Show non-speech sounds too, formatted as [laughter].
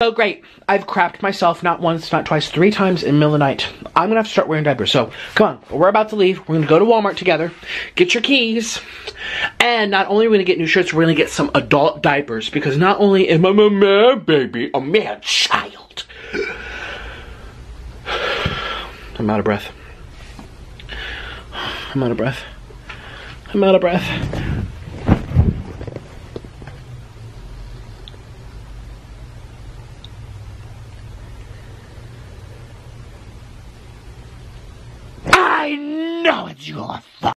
So great. I've crapped myself not once, not twice, three times in the middle of the night. I'm gonna have to start wearing diapers. So come on, we're about to leave. We're gonna go to Walmart together, get your keys, and not only are we gonna get new shirts, we're gonna get some adult diapers because not only am I a man baby, a man child. [sighs] I'm out of breath. I'm out of breath. I'm out of breath. I know it's your fault.